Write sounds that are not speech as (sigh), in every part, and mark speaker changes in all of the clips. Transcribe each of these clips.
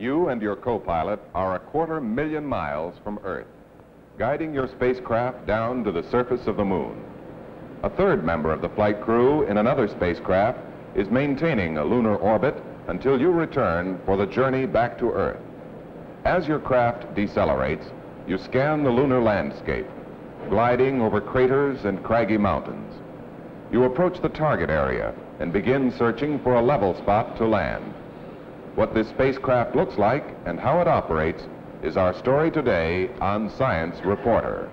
Speaker 1: You and your co-pilot are a quarter million miles from Earth, guiding your spacecraft down to the surface of the moon. A third member of the flight crew in another spacecraft is maintaining a lunar orbit until you return for the journey back to Earth. As your craft decelerates, you scan the lunar landscape, gliding over craters and craggy mountains. You approach the target area and begin searching for a level spot to land. What this spacecraft looks like and how it operates is our story today on Science Reporter.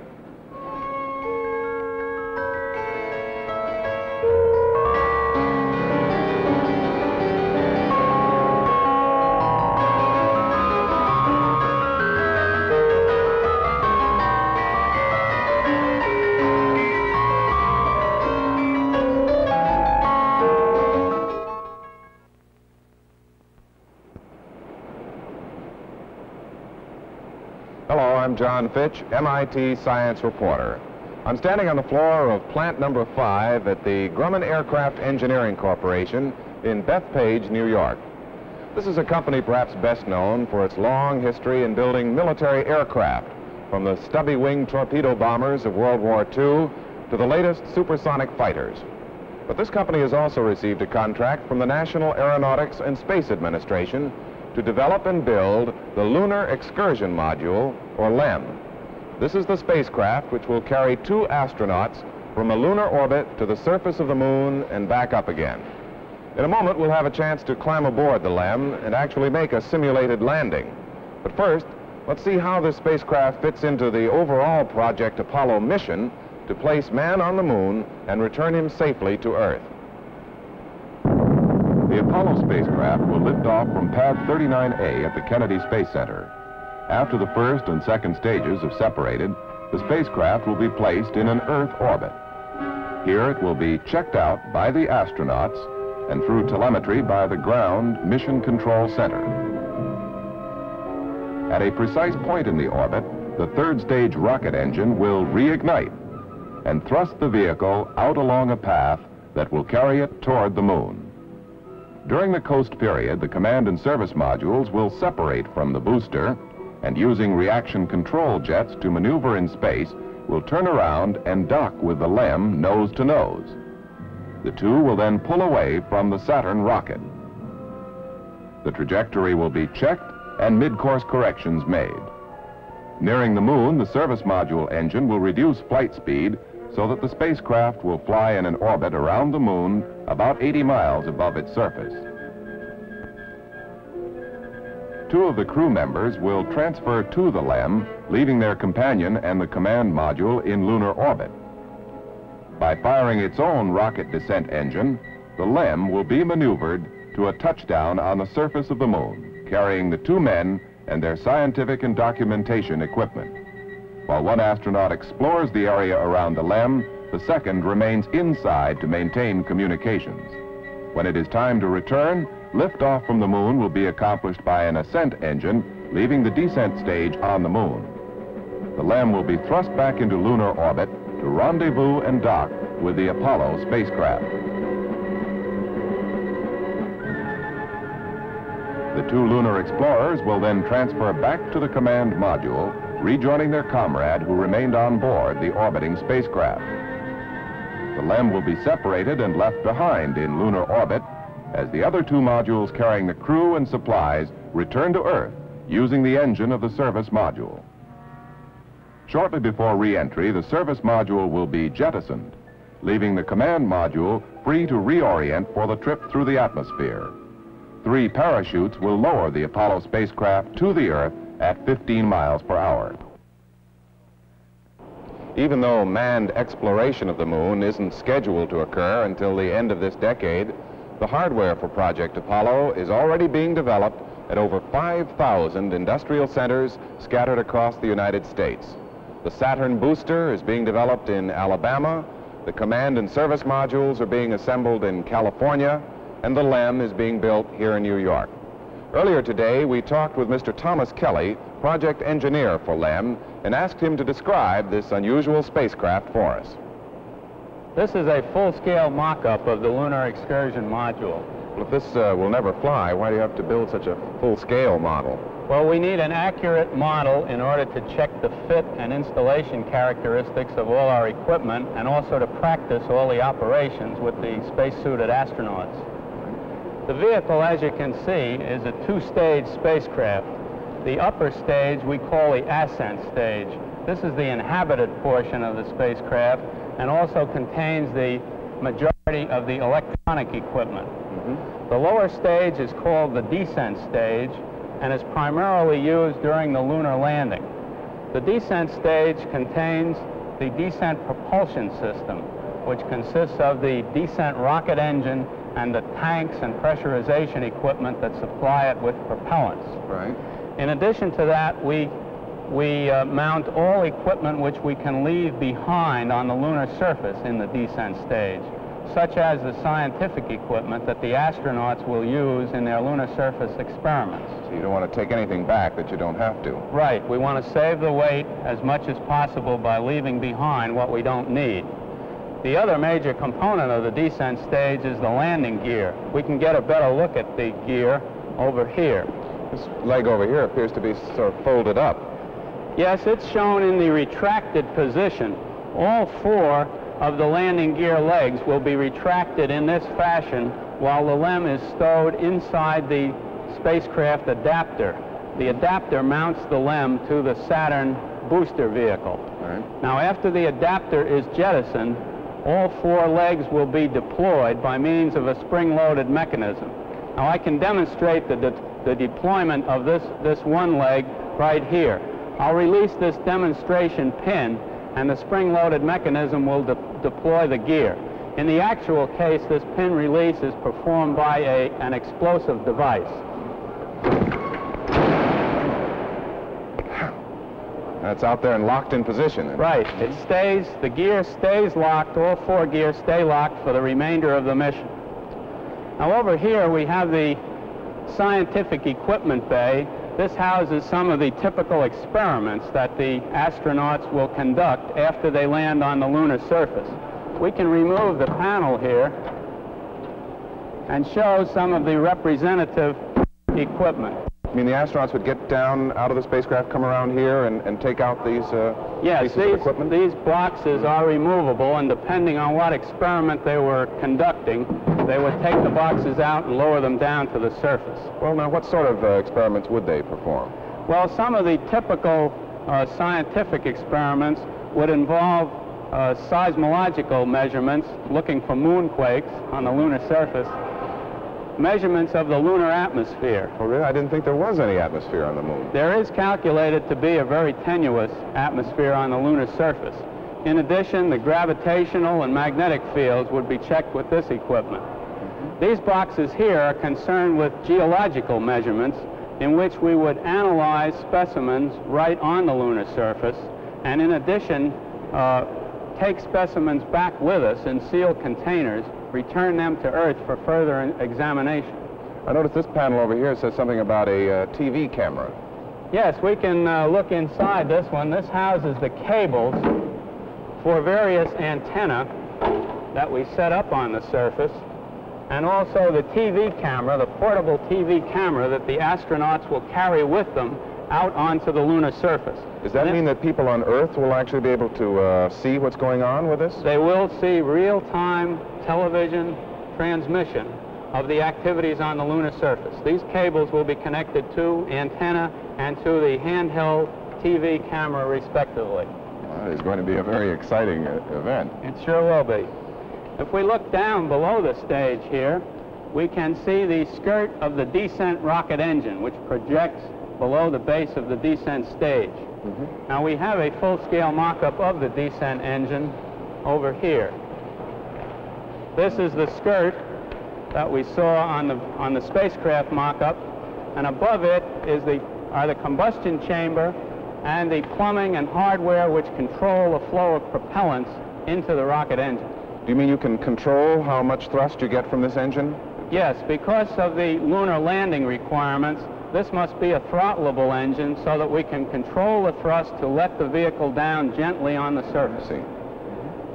Speaker 1: John Fitch, MIT science reporter. I'm standing on the floor of plant number five at the Grumman Aircraft Engineering Corporation in Bethpage, New York. This is a company perhaps best known for its long history in building military aircraft, from the stubby-wing torpedo bombers of World War II to the latest supersonic fighters. But this company has also received a contract from the National Aeronautics and Space Administration to develop and build the Lunar Excursion Module, or LEM. This is the spacecraft which will carry two astronauts from a lunar orbit to the surface of the moon and back up again. In a moment, we'll have a chance to climb aboard the LEM and actually make a simulated landing. But first, let's see how this spacecraft fits into the overall Project Apollo mission to place man on the moon and return him safely to Earth. The Apollo spacecraft will lift off from pad 39A at the Kennedy Space Center. After the first and second stages have separated, the spacecraft will be placed in an Earth orbit. Here it will be checked out by the astronauts and through telemetry by the Ground Mission Control Center. At a precise point in the orbit, the third stage rocket engine will reignite and thrust the vehicle out along a path that will carry it toward the moon. During the coast period, the command and service modules will separate from the booster and using reaction control jets to maneuver in space will turn around and dock with the LEM nose to nose. The two will then pull away from the Saturn rocket. The trajectory will be checked and mid-course corrections made. Nearing the moon, the service module engine will reduce flight speed so that the spacecraft will fly in an orbit around the moon about 80 miles above its surface. Two of the crew members will transfer to the LEM, leaving their companion and the command module in lunar orbit. By firing its own rocket descent engine, the LEM will be maneuvered to a touchdown on the surface of the moon, carrying the two men and their scientific and documentation equipment. While one astronaut explores the area around the LEM, the second remains inside to maintain communications. When it is time to return, liftoff from the moon will be accomplished by an ascent engine, leaving the descent stage on the moon. The LEM will be thrust back into lunar orbit to rendezvous and dock with the Apollo spacecraft. The two lunar explorers will then transfer back to the command module, rejoining their comrade who remained on board the orbiting spacecraft. The LEM will be separated and left behind in lunar orbit as the other two modules carrying the crew and supplies return to Earth using the engine of the service module. Shortly before re-entry, the service module will be jettisoned, leaving the command module free to reorient for the trip through the atmosphere. Three parachutes will lower the Apollo spacecraft to the Earth at 15 miles per hour. Even though manned exploration of the moon isn't scheduled to occur until the end of this decade, the hardware for Project Apollo is already being developed at over 5,000 industrial centers scattered across the United States. The Saturn booster is being developed in Alabama, the command and service modules are being assembled in California, and the LEM is being built here in New York. Earlier today, we talked with Mr. Thomas Kelly, project engineer for LEM, and asked him to describe this unusual spacecraft for us.
Speaker 2: This is a full-scale mock-up of the Lunar Excursion Module.
Speaker 1: Well, if this uh, will never fly, why do you have to build such a full-scale model?
Speaker 2: Well, we need an accurate model in order to check the fit and installation characteristics of all our equipment and also to practice all the operations with the spacesuited astronauts. The vehicle, as you can see, is a two-stage spacecraft. The upper stage we call the ascent stage. This is the inhabited portion of the spacecraft and also contains the majority of the electronic equipment. Mm -hmm. The lower stage is called the descent stage and is primarily used during the lunar landing. The descent stage contains the descent propulsion system, which consists of the descent rocket engine and the tanks and pressurization equipment that supply it with propellants.
Speaker 1: Right.
Speaker 2: In addition to that, we, we uh, mount all equipment which we can leave behind on the lunar surface in the descent stage such as the scientific equipment that the astronauts will use in their lunar surface experiments.
Speaker 1: So you don't want to take anything back that you don't have to.
Speaker 2: Right. We want to save the weight as much as possible by leaving behind what we don't need. The other major component of the descent stage is the landing gear. We can get a better look at the gear over here.
Speaker 1: This leg over here appears to be sort of folded up.
Speaker 2: Yes, it's shown in the retracted position. All four of the landing gear legs will be retracted in this fashion while the LEM is stowed inside the spacecraft adapter. The adapter mounts the LEM to the Saturn booster vehicle.
Speaker 1: Right.
Speaker 2: Now, after the adapter is jettisoned, all four legs will be deployed by means of a spring-loaded mechanism. Now, I can demonstrate the, de the deployment of this, this one leg right here. I'll release this demonstration pin and the spring-loaded mechanism will de deploy the gear. In the actual case, this pin release is performed by a, an explosive device.
Speaker 1: That's out there and locked in position.
Speaker 2: Right. It stays, the gear stays locked, all four gears stay locked for the remainder of the mission. Now over here we have the scientific equipment bay this houses some of the typical experiments that the astronauts will conduct after they land on the lunar surface. We can remove the panel here and show some of the representative equipment.
Speaker 1: I mean, the astronauts would get down out of the spacecraft, come around here, and, and take out these uh,
Speaker 2: yes,
Speaker 1: pieces
Speaker 2: these,
Speaker 1: of equipment?
Speaker 2: these boxes are removable, and depending on what experiment they were conducting, they would take the boxes out and lower them down to the surface.
Speaker 1: Well, now, what sort of uh, experiments would they perform?
Speaker 2: Well, some of the typical uh, scientific experiments would involve uh, seismological measurements, looking for moonquakes on the lunar surface, measurements of the lunar atmosphere.
Speaker 1: Oh, really? I didn't think there was any atmosphere on the moon.
Speaker 2: There is calculated to be a very tenuous atmosphere on the lunar surface. In addition, the gravitational and magnetic fields would be checked with this equipment. These boxes here are concerned with geological measurements in which we would analyze specimens right on the lunar surface and in addition uh, take specimens back with us in sealed containers return them to Earth for further examination.
Speaker 1: I notice this panel over here says something about a uh, TV camera.
Speaker 2: Yes, we can uh, look inside this one. This houses the cables for various antenna that we set up on the surface, and also the TV camera, the portable TV camera that the astronauts will carry with them out onto the lunar surface.
Speaker 1: Does that mean that people on Earth will actually be able to uh, see what's going on with this?
Speaker 2: They will see real-time television transmission of the activities on the lunar surface. These cables will be connected to antenna and to the handheld TV camera, respectively.
Speaker 1: Well, it's going to be a very exciting uh, event.
Speaker 2: It sure will be. If we look down below the stage here, we can see the skirt of the descent rocket engine, which projects below the base of the descent stage. Mm -hmm. Now we have a full-scale mock-up of the descent engine over here. This is the skirt that we saw on the, on the spacecraft mock-up, and above it is the, are the combustion chamber and the plumbing and hardware which control the flow of propellants into the rocket engine.
Speaker 1: Do you mean you can control how much thrust you get from this engine?
Speaker 2: Yes, because of the lunar landing requirements, this must be a throttleable engine so that we can control the thrust to let the vehicle down gently on the surface.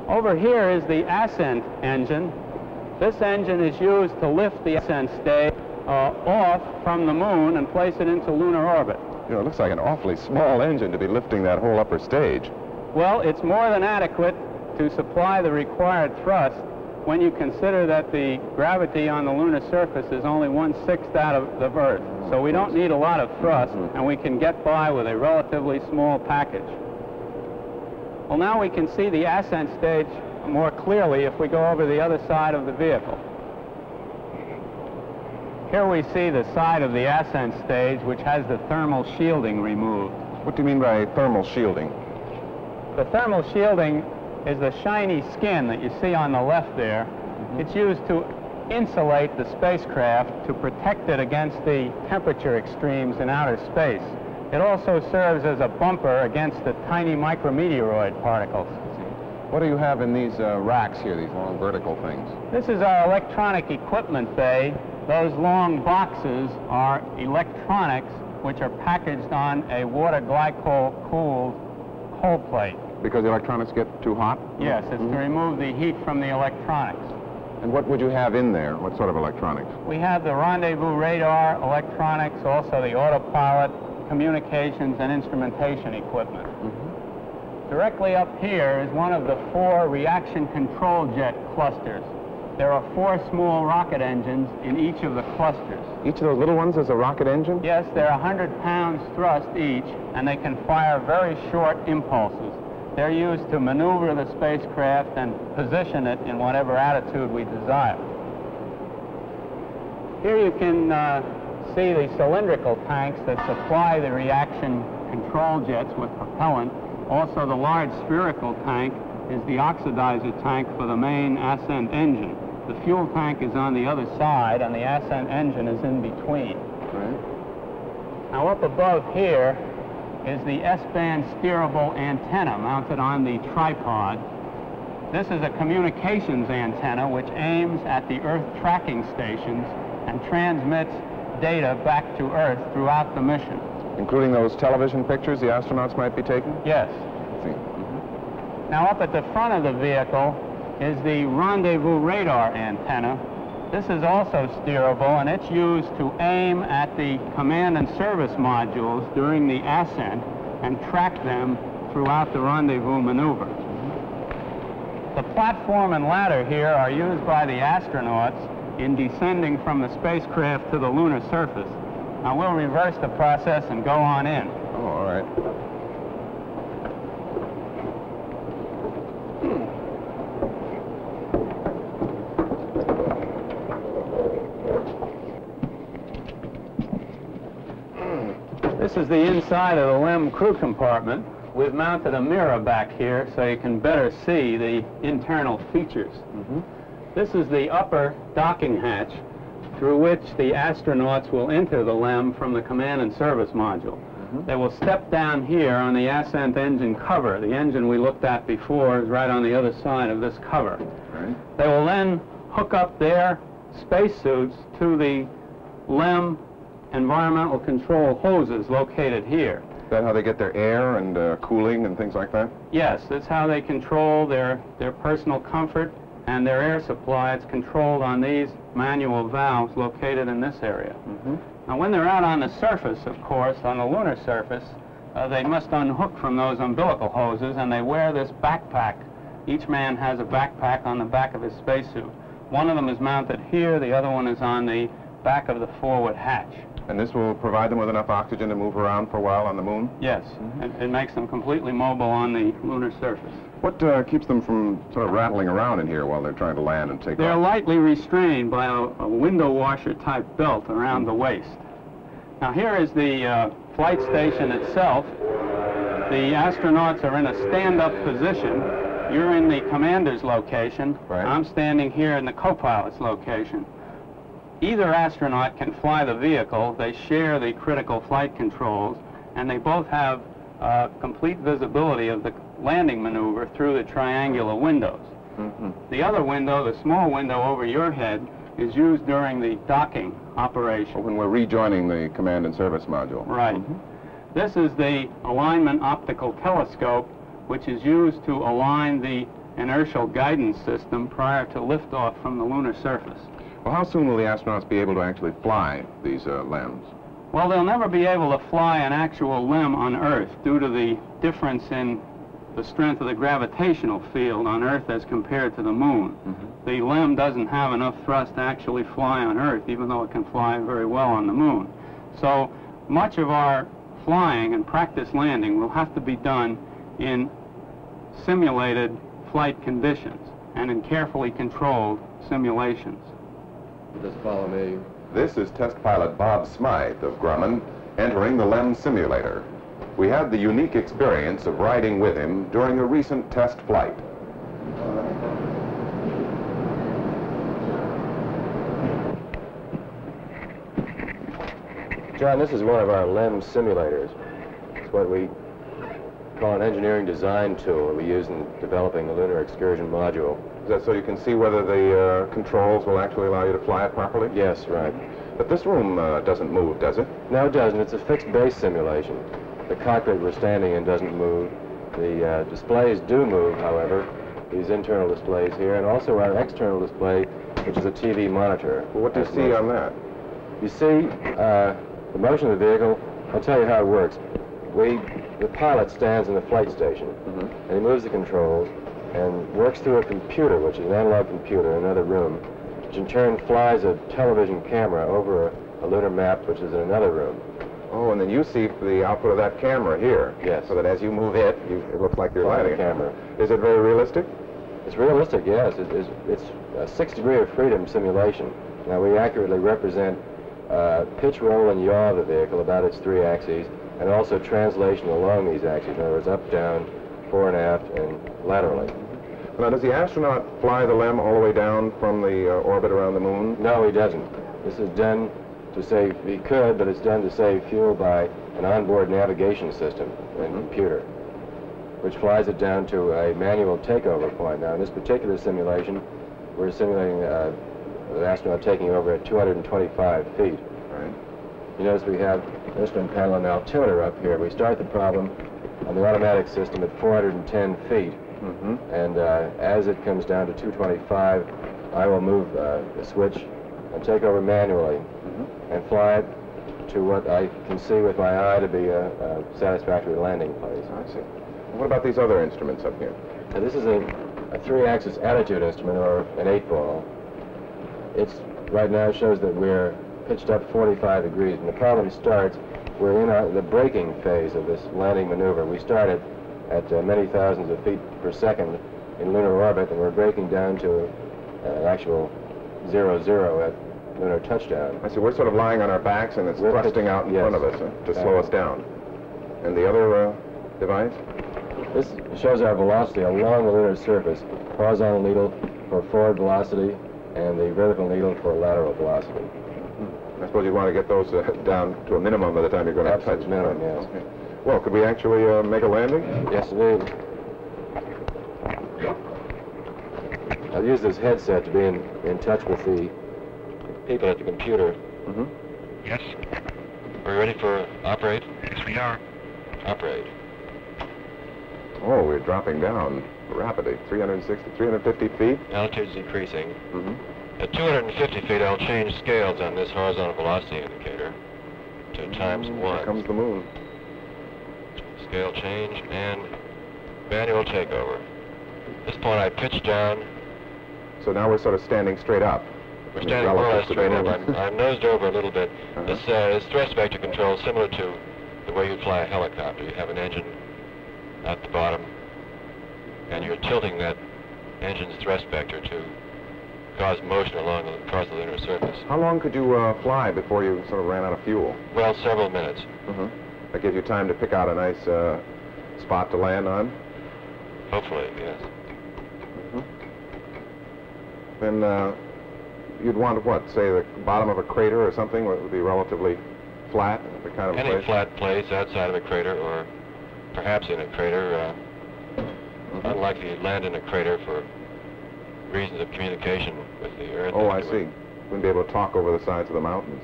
Speaker 2: Over here is the ascent engine. This engine is used to lift the ascent stage uh, off from the moon and place it into lunar orbit.
Speaker 1: You know, it looks like an awfully small engine to be lifting that whole upper stage.
Speaker 2: Well, it's more than adequate to supply the required thrust when you consider that the gravity on the lunar surface is only one-sixth that of the Earth. So we don't need a lot of thrust, mm-hmm. and we can get by with a relatively small package. Well, now we can see the ascent stage more clearly if we go over the other side of the vehicle. Here we see the side of the ascent stage which has the thermal shielding removed.
Speaker 1: What do you mean by thermal shielding?
Speaker 2: The thermal shielding is the shiny skin that you see on the left there. It's used to insulate the spacecraft to protect it against the temperature extremes in outer space. It also serves as a bumper against the tiny micrometeoroid particles.
Speaker 1: What do you have in these uh, racks here, these long vertical things?
Speaker 2: This is our electronic equipment bay. Those long boxes are electronics which are packaged on a water glycol cooled cold plate.
Speaker 1: Because the electronics get too hot?
Speaker 2: Yes, it's mm-hmm. to remove the heat from the electronics.
Speaker 1: And what would you have in there? What sort of electronics?
Speaker 2: We have the rendezvous radar, electronics, also the autopilot, communications, and instrumentation equipment. Mm-hmm. Directly up here is one of the four reaction control jet clusters. There are four small rocket engines in each of the clusters.
Speaker 1: Each of those little ones is a rocket engine?
Speaker 2: Yes, they're 100 pounds thrust each, and they can fire very short impulses. They're used to maneuver the spacecraft and position it in whatever attitude we desire. Here you can uh, see the cylindrical tanks that supply the reaction control jets with propellant. Also, the large spherical tank is the oxidizer tank for the main ascent engine. The fuel tank is on the other side, and the ascent engine is in between.
Speaker 1: Right.
Speaker 2: Now, up above here is the S-band steerable antenna mounted on the tripod. This is a communications antenna which aims at the Earth tracking stations and transmits data back to Earth throughout the mission.
Speaker 1: Including those television pictures the astronauts might be taking?
Speaker 2: Yes.
Speaker 1: I see. Mm-hmm.
Speaker 2: Now, up at the front of the vehicle is the rendezvous radar antenna. This is also steerable, and it's used to aim at the command and service modules during the ascent and track them throughout the rendezvous maneuver. The platform and ladder here are used by the astronauts in descending from the spacecraft to the lunar surface. Now, we'll reverse the process and go on in.
Speaker 1: Oh, all right.
Speaker 2: This is the inside of the LEM crew compartment. We've mounted a mirror back here so you can better see the internal features. Mm-hmm. This is the upper docking hatch through which the astronauts will enter the LEM from the command and service module. Mm-hmm. They will step down here on the ascent engine cover. The engine we looked at before is right on the other side of this cover.
Speaker 1: Right.
Speaker 2: They will then hook up their spacesuits to the LEM environmental control hoses located here.
Speaker 1: Is that how they get their air and uh, cooling and things like that?
Speaker 2: Yes, that's how they control their, their personal comfort and their air supply. It's controlled on these manual valves located in this area. Now, when they're out on the surface, of course, on the lunar surface, uh, they must unhook from those umbilical hoses and they wear this backpack. Each man has a backpack on the back of his spacesuit. One of them is mounted here, the other one is on the back of the forward hatch.
Speaker 1: And this will provide them with enough oxygen to move around for a while on the moon?
Speaker 2: Yes, it, it makes them completely mobile on the lunar surface.
Speaker 1: What uh, keeps them from sort of rattling around in here while they're trying to land and take off?
Speaker 2: They're lightly restrained by a, a window washer type belt around the waist. Now here is the uh, flight station itself. The astronauts are in a stand-up position. You're in the commander's location.
Speaker 1: Right.
Speaker 2: I'm standing here in the co-pilot's location. Either astronaut can fly the vehicle. They share the critical flight controls, and they both have uh, complete visibility of the landing maneuver through the triangular windows.
Speaker 1: Mhm.
Speaker 2: The other window, the small window over your head, is used during the docking operation.
Speaker 1: When we're rejoining the command and service module.
Speaker 2: Right. This is the alignment optical telescope, which is used to align the inertial guidance system prior to liftoff from the lunar surface.
Speaker 1: Well, how soon will the astronauts be able to actually fly these uh, LEMs?
Speaker 2: Well, they'll never be able to fly an actual LEM on Earth due to the difference in the strength of the gravitational field on Earth as compared to the moon.
Speaker 1: Mm -hmm.
Speaker 2: The LEM doesn't have enough thrust to actually fly on Earth, even though it can fly very well on the moon. So much of our flying and practice landing will have to be done in simulated flight conditions and in carefully controlled simulations.
Speaker 3: Just follow me.
Speaker 1: This is test pilot Bob Smyth of Grumman entering the LEM simulator. We had the unique experience of riding with him during a recent test flight.
Speaker 3: John, this is one of our LEM simulators. It's what we call an engineering design tool that we use in developing the Lunar Excursion Module.
Speaker 1: Is that so you can see whether the uh, controls will actually allow you to fly it properly?
Speaker 3: Yes, right.
Speaker 1: But this room uh, doesn't move, does it?
Speaker 3: No, it doesn't. It's a fixed base simulation. The cockpit we're standing in doesn't move. The uh, displays do move, however, these internal displays here, and also our external display, which is a TV monitor.
Speaker 1: Well, what do you see motion. on that?
Speaker 3: You see uh, the motion of the vehicle. I'll tell you how it works. We, the pilot stands in the flight station, mm -hmm. and he moves the controls, and works through a computer, which is an analog computer in another room, which in turn flies a television camera over a, a lunar map, which is in another room.
Speaker 1: Oh, and then you see the output of that camera here.
Speaker 3: Yes.
Speaker 1: So that as you move it, you, it looks like you're landing
Speaker 3: the camera.
Speaker 1: Is it very realistic?
Speaker 3: It's realistic, yes. It, it's, it's a six degree of freedom simulation. Now, we accurately represent uh, pitch, roll, and yaw of the vehicle about its three axes, and also translation along these axes. In other words, up, down, fore and aft, and laterally.
Speaker 1: Now, does the astronaut fly the LEM all the way down from the uh, orbit around the moon?
Speaker 3: No, he doesn't. This is done to save, he could, but it's done to save fuel by an onboard navigation system and mm -hmm. computer, which flies it down to a manual takeover point. Now, in this particular simulation, we're simulating uh, the astronaut taking over at 225 feet. You notice we have instrument panel and altimeter up here. We start the problem on the automatic system at 410 feet. Mm -hmm. And uh, as it comes down to 225, I will move uh, the switch and take over manually mm -hmm. and fly it to what I can see with my eye to be a, a satisfactory landing place.
Speaker 1: I see. What about these other instruments up here?
Speaker 3: Now, this is a, a three-axis attitude instrument, or an eight-ball. It's right now shows that we're pitched up 45 degrees. and the problem starts, we're in our, the braking phase of this landing maneuver. We started at uh, many thousands of feet per second in lunar orbit, and we're braking down to uh, actual zero zero at lunar touchdown.
Speaker 1: I see. We're sort of lying on our backs, and it's we're thrusting out in
Speaker 3: yes.
Speaker 1: front of us uh, to slow us down. And the other uh, device?
Speaker 3: This shows our velocity along the lunar surface. Horizontal needle for forward velocity, and the vertical needle for lateral velocity.
Speaker 1: Hmm. I suppose you want to get those uh, down to a minimum by the time you're going to touch.
Speaker 3: minimum, yes.
Speaker 1: Okay. Well, could we actually uh, make a landing?
Speaker 3: Yes, indeed. I'll use this headset to be in, in touch with the people at the computer.
Speaker 1: Mm-hmm.
Speaker 4: Yes.
Speaker 3: Are you ready for operate?
Speaker 4: Yes, we are.
Speaker 3: Operate.
Speaker 1: Oh, we're dropping down rapidly. 360, 350 feet.
Speaker 3: Altitude's increasing.
Speaker 1: Mm-hmm.
Speaker 3: At 250 feet, I'll change scales on this horizontal velocity indicator to times
Speaker 1: mm,
Speaker 3: one.
Speaker 1: Here comes the moon
Speaker 3: scale change, and manual takeover. At this point I pitch down.
Speaker 1: So now we're sort of standing straight up.
Speaker 3: We're standing more or less straight up. I'm, I'm, nosed over a little bit. (laughs) Uh -huh. This, uh, this thrust vector control similar to the way you fly a helicopter. You have an engine at the bottom, and you're tilting that engine's thrust vector to cause motion along the, across the lunar surface.
Speaker 1: How long could you uh, fly before you sort of ran out of fuel?
Speaker 3: Well, several minutes.
Speaker 1: Uh -huh. That gives you time to pick out a nice uh, spot to land on?
Speaker 3: Hopefully, yes.
Speaker 1: Mm -hmm. Then uh, you'd want what? Say the bottom of a crater or something would be relatively flat, the kind of
Speaker 3: Any
Speaker 1: place?
Speaker 3: flat place outside of a crater or perhaps in a crater. Uh, mm -hmm. Unlikely to land in a crater for reasons of communication with the Earth.
Speaker 1: Oh, I see. Wouldn't be able to talk over the sides of the mountains.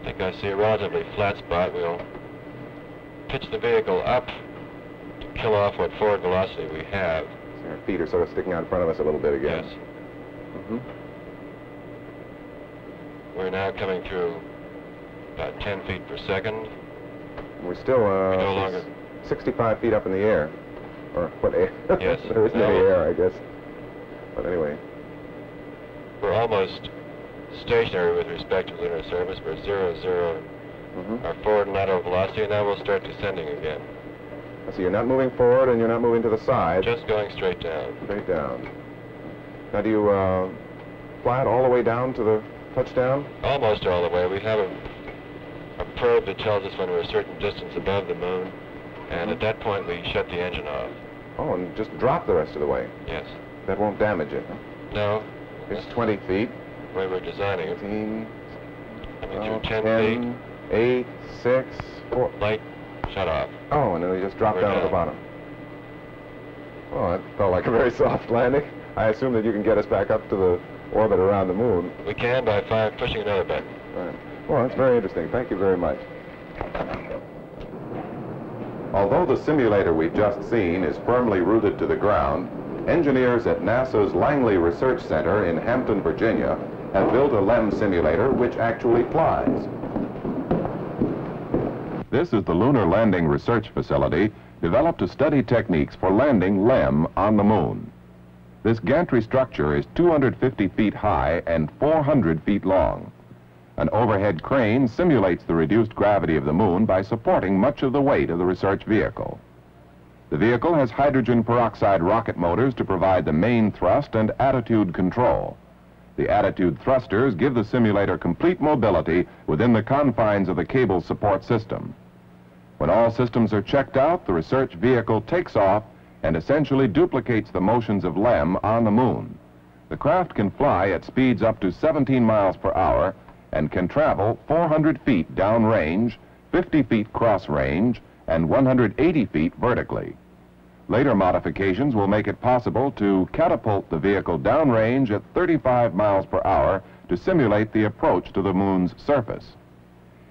Speaker 3: I think I see a relatively flat spot. We'll pitch the vehicle up to kill off what forward velocity we have.
Speaker 1: So our feet are sort of sticking out in front of us a little bit again.
Speaker 3: Yes.
Speaker 1: Mm -hmm.
Speaker 3: We're now coming through about 10 feet per second.
Speaker 1: We're still uh,
Speaker 3: no longer-
Speaker 1: 65 feet up in the air. Or what air?
Speaker 3: Yes. (laughs)
Speaker 1: there isn't any air, I guess. But anyway,
Speaker 3: We're almost stationary with respect to lunar surface. We're zero, zero,
Speaker 1: hmm
Speaker 3: our forward and lateral velocity, and now we'll start descending again.
Speaker 1: so you're not moving forward and you're not moving to the side.
Speaker 3: Just going straight down.
Speaker 1: straight down. Now, do you uh, fly it all the way down to the touchdown?
Speaker 3: Almost all the way. We have a, a probe that tells us when we're a certain distance above the moon, and at that point we shut the engine off.
Speaker 1: Oh, and just drop the rest of the way.
Speaker 3: Yes.
Speaker 1: That won't damage it.
Speaker 3: No.
Speaker 1: It's 20 feet.
Speaker 3: the way we're designing it.
Speaker 1: 15,
Speaker 3: Coming
Speaker 1: 12,
Speaker 3: through 10,
Speaker 1: 10, 8, 6, 4.
Speaker 3: Light shut off.
Speaker 1: Oh, and then we just drop
Speaker 3: We're
Speaker 1: down to the bottom. Oh, that felt like a very (laughs) soft landing. I assume that you can get us back up to the orbit around the moon.
Speaker 3: We can by five, pushing another button.
Speaker 1: Right. Well, that's very interesting. Thank you very much. Although the simulator we've just seen is firmly rooted to the ground, engineers at NASA's Langley Research Center in Hampton, Virginia, have built a LEM simulator which actually flies. This is the Lunar Landing Research Facility developed to study techniques for landing LEM on the moon. This gantry structure is 250 feet high and 400 feet long. An overhead crane simulates the reduced gravity of the moon by supporting much of the weight of the research vehicle. The vehicle has hydrogen peroxide rocket motors to provide the main thrust and attitude control. The attitude thrusters give the simulator complete mobility within the confines of the cable support system. When all systems are checked out, the research vehicle takes off and essentially duplicates the motions of LEM on the moon. The craft can fly at speeds up to 17 miles per hour and can travel 400 feet downrange, 50 feet cross range, and 180 feet vertically. Later modifications will make it possible to catapult the vehicle downrange at 35 miles per hour to simulate the approach to the moon's surface.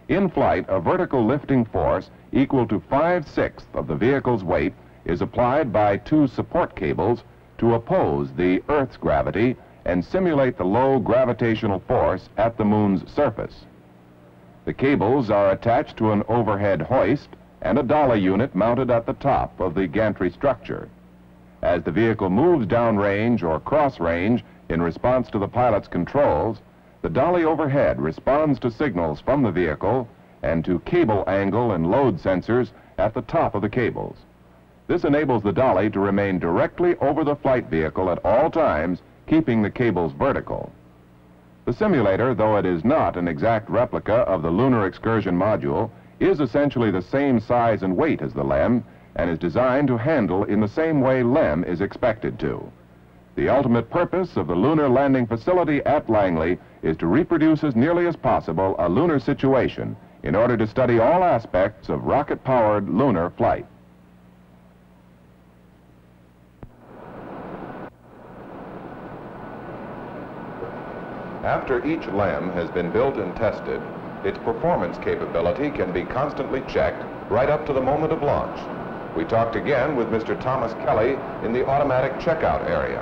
Speaker 1: In flight, a vertical lifting force equal to 5-sixths of the vehicle's weight is applied by two support cables to oppose the Earth's gravity and simulate the low gravitational force at the moon's surface. The cables are attached to an overhead hoist and a dolly unit mounted at the top of the gantry structure. As the vehicle moves downrange or cross range in response to the pilot's controls, the dolly overhead responds to signals from the vehicle and to cable angle and load sensors at the top of the cables. This enables the dolly to remain directly over the flight vehicle at all times, keeping the cables vertical. The simulator, though it is not an exact replica of the lunar excursion module, is essentially the same size and weight as the LEM and is designed to handle in the same way LEM is expected to. The ultimate purpose of the lunar landing facility at Langley is to reproduce as nearly as possible a lunar situation in order to study all aspects of rocket-powered lunar flight. After each LEM has been built and tested, its performance capability can be constantly checked right up to the moment of launch. We talked again with Mr. Thomas Kelly in the automatic checkout area.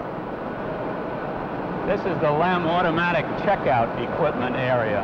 Speaker 2: This is the LEM automatic checkout equipment area.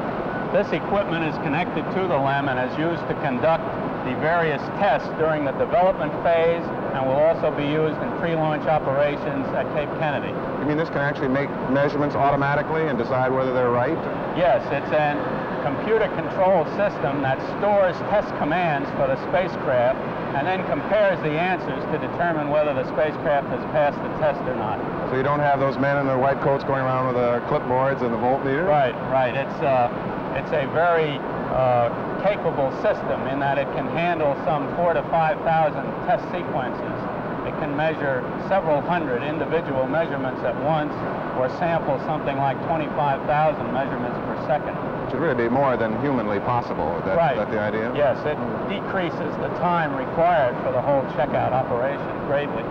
Speaker 2: This equipment is connected to the LEM and is used to conduct the various tests during the development phase and will also be used in pre-launch operations at Cape Kennedy.
Speaker 1: You mean this can actually make measurements automatically and decide whether they're right?
Speaker 2: Yes, it's a computer control system that stores test commands for the spacecraft and then compares the answers to determine whether the spacecraft has passed the test or not.
Speaker 1: So you don't have those men in their white coats going around with the clipboards and the voltmeter?
Speaker 2: Right, right. It's, uh, it's a very uh, capable system in that it can handle some four to 5,000 test sequences. It can measure several hundred individual measurements at once or sample something like 25,000 measurements per second.
Speaker 1: Which would really be more than humanly possible. Is that,
Speaker 2: right.
Speaker 1: is that the idea?
Speaker 2: Yes, it decreases the time required for the whole checkout operation greatly.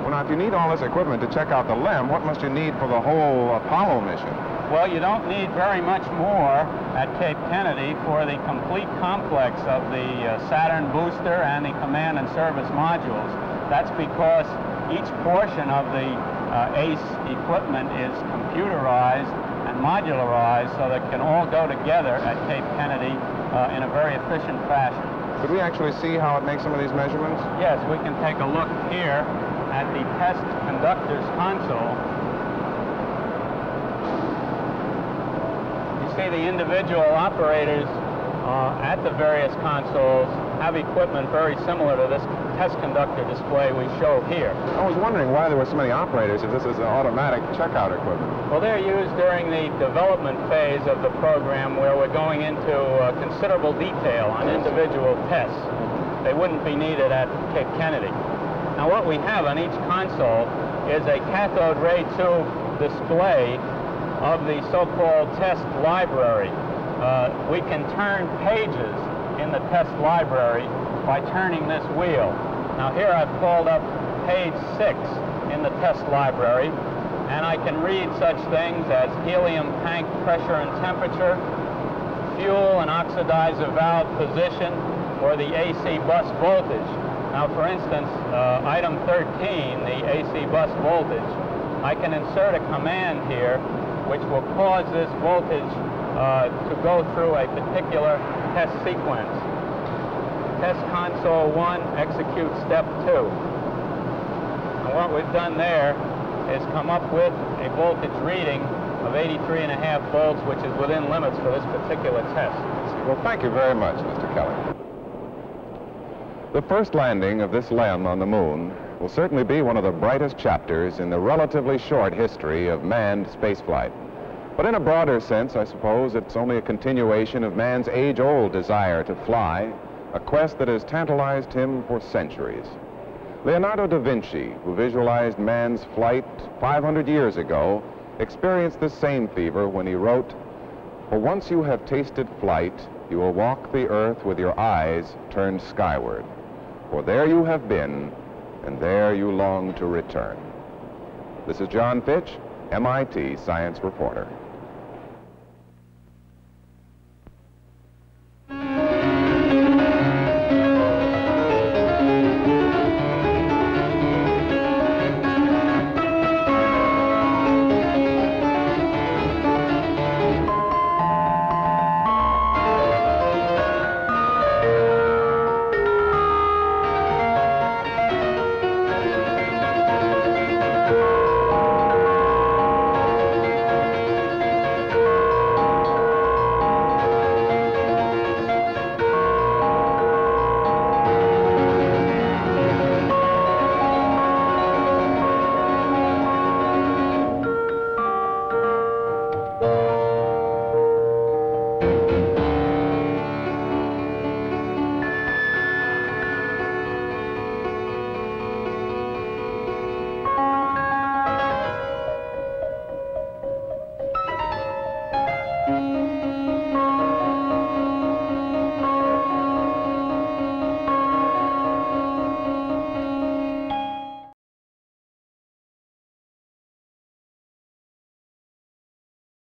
Speaker 1: Well, now, if you need all this equipment to check out the LEM, what must you need for the whole Apollo mission?
Speaker 2: Well, you don't need very much more at Cape Kennedy for the complete complex of the uh, Saturn booster and the command and service modules. That's because each portion of the uh, ACE equipment is computerized and modularized so that it can all go together at Cape Kennedy uh, in a very efficient fashion.
Speaker 1: Could we actually see how it makes some of these measurements?
Speaker 2: Yes, we can take a look here at the test conductor's console. You see the individual operators uh, at the various consoles have equipment very similar to this test conductor display we show here.
Speaker 1: I was wondering why there were so many operators if this is an automatic checkout equipment.
Speaker 2: Well, they're used during the development phase of the program where we're going into uh, considerable detail on individual tests. They wouldn't be needed at Cape Kennedy. Now, what we have on each console is a cathode ray tube display of the so-called test library. Uh, we can turn pages in the test library by turning this wheel. Now here I've called up page six in the test library, and I can read such things as helium tank pressure and temperature, fuel and oxidizer valve position, or the AC bus voltage. Now for instance, uh, item 13, the AC bus voltage, I can insert a command here which will cause this voltage uh, to go through a particular test sequence. Test console 1, execute step 2. And what we've done there is come up with a voltage reading of 83 and a half volts, which is within limits for this particular test.
Speaker 1: Well, thank you very much, Mr. Kelly. The first landing of this LEM on the moon will certainly be one of the brightest chapters in the relatively short history of manned spaceflight. But in a broader sense, I suppose, it's only a continuation of man's age-old desire to fly, a quest that has tantalized him for centuries. Leonardo da Vinci, who visualized man's flight 500 years ago, experienced the same fever when he wrote, For once you have tasted flight, you will walk the earth with your eyes turned skyward. For there you have been, and there you long to return. This is John Fitch, MIT Science Reporter.